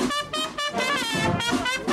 Música